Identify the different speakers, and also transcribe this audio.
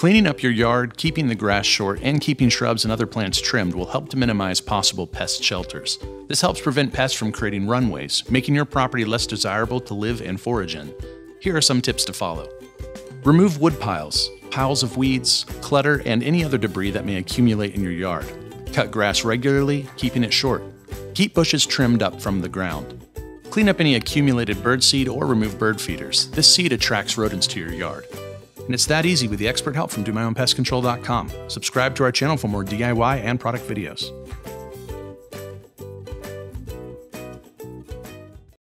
Speaker 1: Cleaning up your yard, keeping the grass short, and keeping shrubs and other plants trimmed will help to minimize possible pest shelters. This helps prevent pests from creating runways, making your property less desirable to live and forage in. Here are some tips to follow. Remove wood piles, piles of weeds, clutter, and any other debris that may accumulate in your yard. Cut grass regularly, keeping it short. Keep bushes trimmed up from the ground. Clean up any accumulated birdseed or remove bird feeders. This seed attracts rodents to your yard. And it's that easy with the expert help from DoMyOwnPestControl.com. Subscribe to our channel for more DIY and product videos.